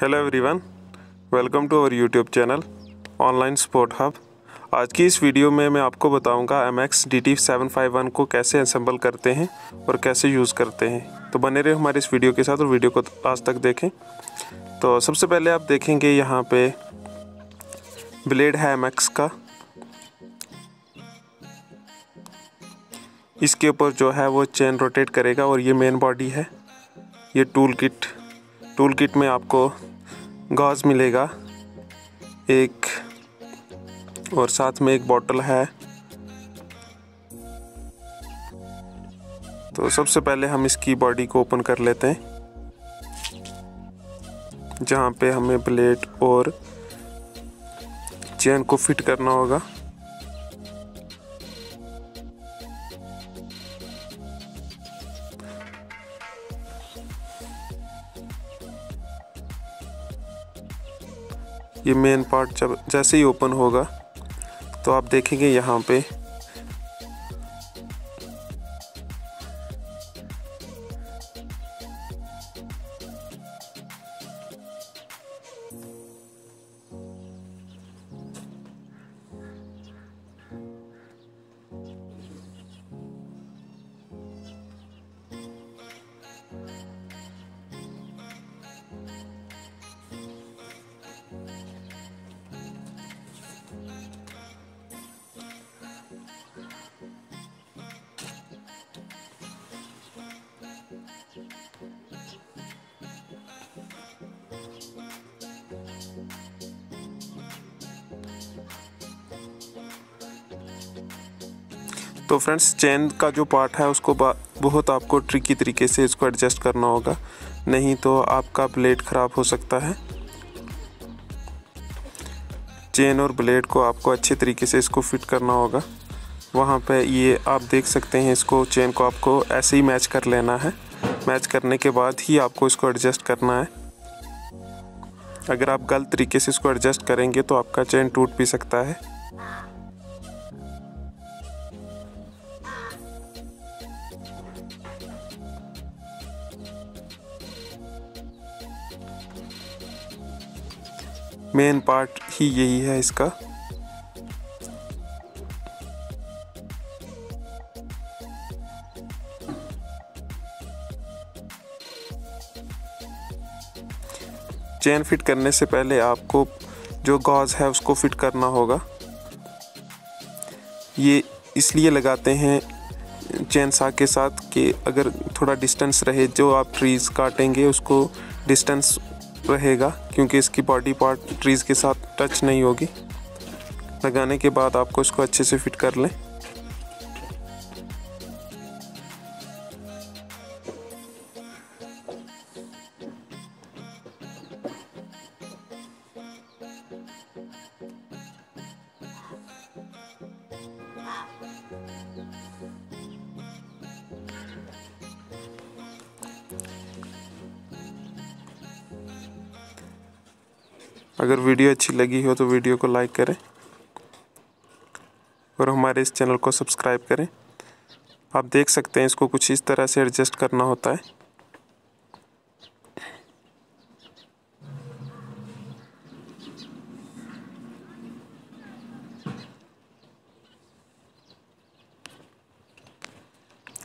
Hello everyone welcome to our YouTube channel online sport hub आज की इस video में मैं आपको बताऊँगा M X D T seven five one को कैसे असम्बल करते हैं और कैसे यूज़ करते हैं। तो बने रहे हमारे इस वीडियो के साथ और वीडियो को आज तक देखें। तो सबसे पहले आप देखेंगे यहाँ पे ब्लेड है एम एक्स का। इसके ऊपर जो है वो चेन रोटेट करेगा और ये मेन बॉडी है। ये टूल किट टूल किट में आपको गॉज मिलेगा। एक और साथ में एक बॉटल है। तो सबसे पहले हम इसकी बॉडी को ओपन कर लेते हैं। जहाँ पे हमें ब्लेड और चेन को फिट करना होगा। ये मेन पार्ट जब जैसे ही ओपन होगा तो आप देखेंगे यहाँ पे तो फ्रेंड्स, चेन का जो पार्ट है, उसको बहुत आपको ट्रिकी तरीके से इसको एडजस्ट करना होगा। नहीं तो आपका ब्लेड ख़राब हो सकता है। चेन और ब्लेड को आपको अच्छे तरीके से इसको फिट करना होगा। वहाँ पे ये आप देख सकते हैं, इसको, चेन को आपको ऐसे ही मैच कर लेना है। मैच करने के बाद ही आपको इसको एडजस्ट करना है। अगर आप गलत तरीके से इसको एडजस्ट करेंगे तो आपका चेन टूट भी सकता है। मेन पार्ट ही यही है इसका। चेन फिट करने से पहले आपको जो गॉज है उसको फिट करना होगा। ये इसलिए लगाते हैं चेन सा के साथ कि अगर थोड़ा डिस्टेंस रहे, जो आप ट्रीज़ काटेंगे उसको डिस्टेंस रहेगा, क्योंकि इसकी बॉडी पार्ट ट्रीज़ के साथ टच नहीं होगी। लगाने के बाद आपको इसको अच्छे से फिट कर लें। अगर वीडियो अच्छी लगी हो तो वीडियो को लाइक करें और हमारे इस चैनल को सब्सक्राइब करें। आप देख सकते हैं इसको कुछ इस तरह से एडजस्ट करना होता है।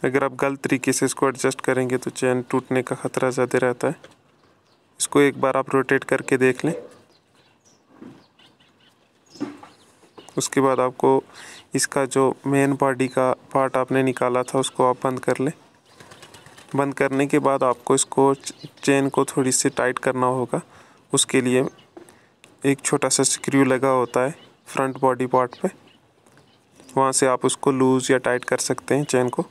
अगर आप गलत तरीके से इसको एडजस्ट करेंगे तो चैन टूटने का ख़तरा ज़्यादा रहता है। इसको एक बार आप रोटेट करके देख लें। उसके बाद आपको इसका जो मेन बॉडी का पार्ट आपने निकाला था, उसको आप बंद कर लें। बंद करने के बाद आपको इसको चेन को थोड़ी सी टाइट करना होगा। उसके लिए एक छोटा सा स्क्रू लगा होता है फ्रंट बॉडी पार्ट पे। वहाँ से आप उसको लूज़ या टाइट कर सकते हैं चेन को।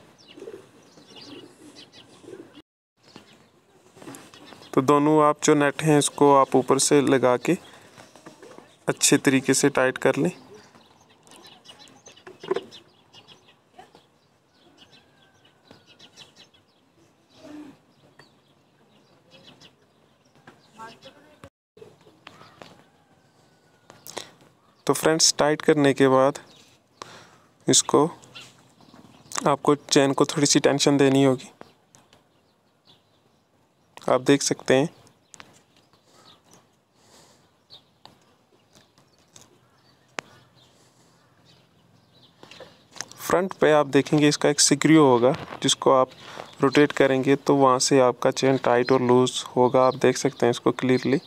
तो दोनों आप जो नेट हैं, इसको आप ऊपर से लगा के अच्छे तरीके से टाइट कर लें। तो फ्रेंड्स टाइट करने के बाद इसको आपको चैन को थोड़ी सी टेंशन देनी होगी। आप देख सकते हैं। फ्रंट पे आप देखेंगे इसका एक सिक्रियो होगा, जिसको आप रोटेट करेंगे तो वहाँ से आपका चेन टाइट और लूज़ होगा। आप देख सकते हैं इसको क्लियरली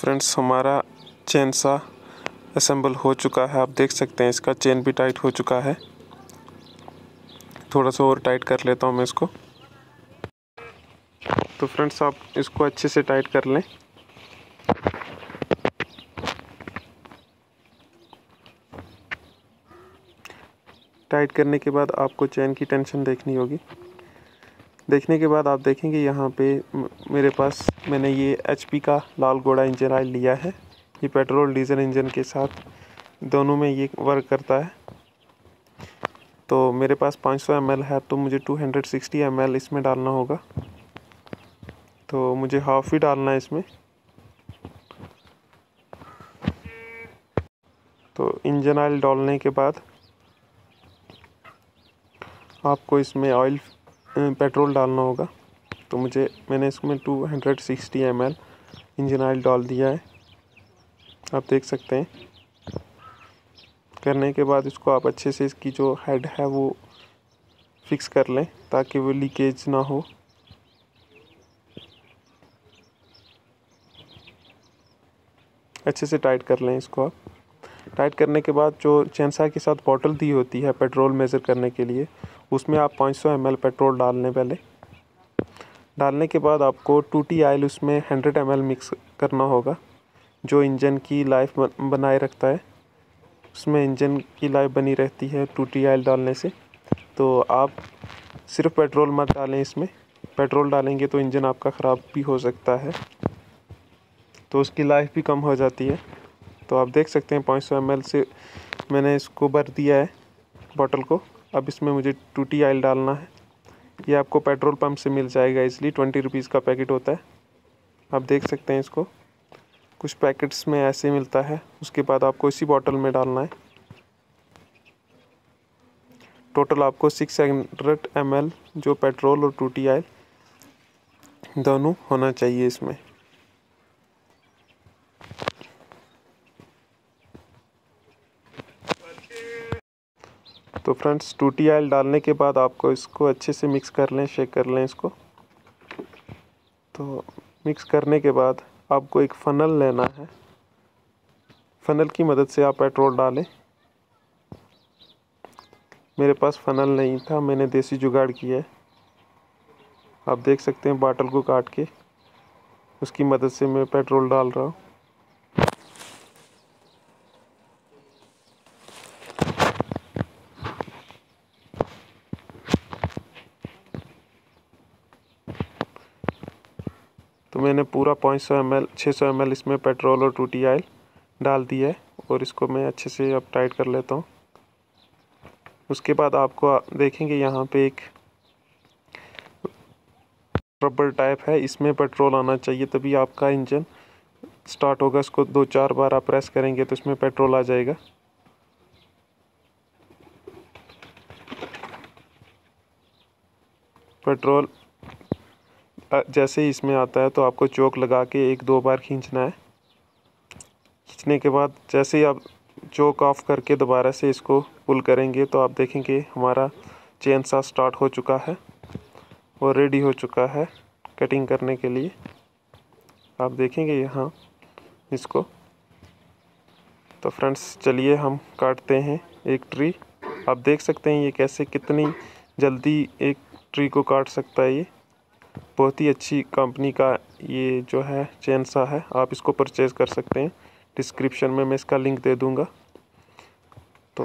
फ्रेंड्स हमारा चेन सा असेंबल हो चुका है। आप देख सकते हैं, इसका चेन भी टाइट हो चुका है। थोड़ा सा और टाइट कर लेता हूँ मैं इसको। तो फ्रेंड्स आप इसको अच्छे से टाइट कर लें। टाइट करने के बाद आपको चैन की टेंशन देखनी होगी। देखने के बाद आप देखेंगे यहाँ पे मेरे पास मैंने ये एचपी का लाल घोड़ा इंजन ऑयल लिया है। ये पेट्रोल डीजल इंजन के साथ दोनों में ये वर्क करता है। तो मेरे पास 500 सौ है तो मुझे 260 हंड्रेड इसमें डालना होगा। तो मुझे हाफ़ ही डालना है इसमें। तो इंजन ऑयल डालने के बाद आपको इसमें ऑयल पेट्रोल डालना होगा। तो मुझे, मैंने इसमें 260 hundred sixty M L engine oil डाल दिया है। आप देख सकते हैं। करने के बाद इसको आप अच्छे से इसकी जो हेड है वो फिक्स कर लें, ताकि वो लीकेज ना हो। अच्छे से टाइट कर लें इसको आप। टाइट करने के बाद जो चैनसा के साथ बॉटल दी होती है पेट्रोल मेज़र करने के लिए उसमें आप 500 सौ पेट्रोल डालने पहले। डालने के बाद आपको टूटी आयल उसमें 100 एम मिक्स करना होगा, जो इंजन की लाइफ बनाए रखता है। उसमें इंजन की लाइफ बनी रहती है टूटी आयल डालने से। तो आप सिर्फ़ पेट्रोल मत डालें इसमें। पेट्रोल डालेंगे तो इंजन आपका ख़राब भी हो सकता है। तो उसकी लाइफ भी कम हो जाती है। तो आप देख सकते हैं पाँच सौ एम से मैंने इसको भर दिया है बॉटल को। अब इसमें मुझे टूटी आयल डालना है। ये आपको पेट्रोल पंप से मिल जाएगा, इसलिए ट्वेंटी रुपीज़ का पैकेट होता है। आप देख सकते हैं इसको। कुछ पैकेट्स में ऐसे मिलता है, उसके बाद आपको इसी बॉटल में डालना है। टोटल आपको सिक्स हंड्रेड एम जो पेट्रोल और टूटी आयल दोनों होना चाहिए इसमें। तो फ्रेंड्स, टूटी आयल डालने के बाद आपको इसको अच्छे से मिक्स कर लें शेक कर लें इसको। तो मिक्स करने के बाद आपको एक फ़नल लेना है। फ़नल की मदद से आप पेट्रोल डालें। मेरे पास फ़नल नहीं था, मैंने देसी जुगाड़ किया है। आप देख सकते हैं बाटल को काट के। उसकी मदद से मैं पेट्रोल डाल रहा हूँ। मैंने पूरा पाँच सौ एम एल छः सौ एम एल इसमें पेट्रोल और टूटी आयल डाल दिया है और इसको मैं अच्छे से अब टाइट कर लेता हूँ। उसके बाद आपको देखेंगे यहाँ पे एक रबर टाइप है, इसमें पेट्रोल आना चाहिए तभी आपका इंजन स्टार्ट होगा। इसको दो चार बार आप प्रेस करेंगे तो इसमें पेट्रोल आ जाएगा। पेट्रोल जैसे ही इसमें आता है तो आपको चौक लगा के एक दो बार खींचना है। खींचने के बाद जैसे ही आप चौक ऑफ़ करके दोबारा से इसको पुल करेंगे तो आप देखेंगे हमारा चेन सा स्टार्ट हो चुका है और रेडी हो चुका है कटिंग करने के लिए। आप देखेंगे यहाँ इसको। तो फ्रेंड्स चलिए हम काटते हैं एक ट्री आप देख सकते हैं ये कैसे कितनी जल्दी एक ट्री को काट सकता है ये। बहुत ही अच्छी कंपनी का ये जो है चैन सा है। आप इसको परचेज़ कर सकते हैं। डिस्क्रिप्शन में मैं इसका लिंक दे दूँगा। तो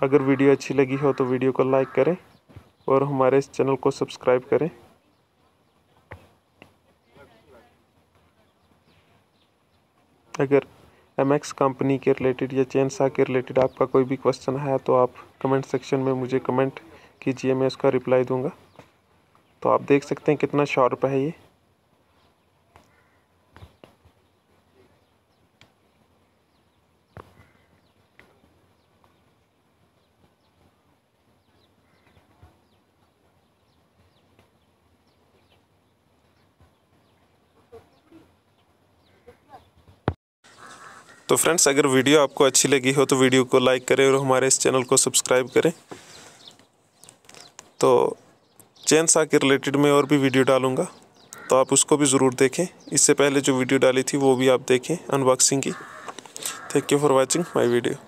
अगर वीडियो अच्छी लगी हो तो वीडियो को लाइक करें और हमारे इस चैनल को सब्सक्राइब करें। अगर एम एक्स कंपनी के रिलेटेड या चैन सा के रिलेटेड आपका कोई भी क्वेश्चन है तो आप कमेंट सेक्शन में मुझे कमेंट कीजिए, मैं उसका रिप्लाई दूँगा। तो आप देख सकते हैं कितना शार्प है ये। तो फ्रेंड्स, अगर वीडियो आपको अच्छी लगी हो तो वीडियो को लाइक करें और हमारे इस चैनल को सब्सक्राइब करें। तो चेन सा के रिलेटेड मैं और भी वीडियो डालूँगा। तो आप उसको भी ज़रूर देखें। इससे पहले जो वीडियो डाली थी, वो भी आप देखें। अनबॉक्सिंग की। Thank you for watching my video